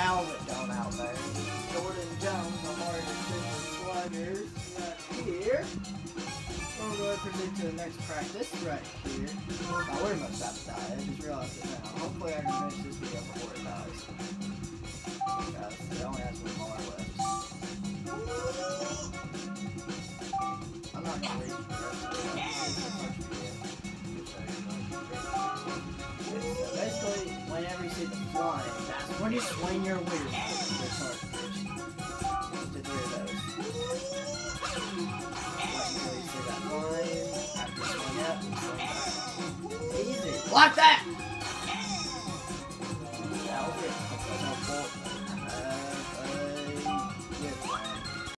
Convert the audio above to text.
helmet done out there. Jordan Jones, the hardest sluggers, right here. We'll go ahead and to the next practice right here. Now, we're almost die. I just realized it now. Hopefully, I can finish this video before it dies. Because it only has one more left. I'm not gonna read basically, whenever you see the flying, when you swing your wheel. This cartridge. To three of those. That up. Easy. Like that!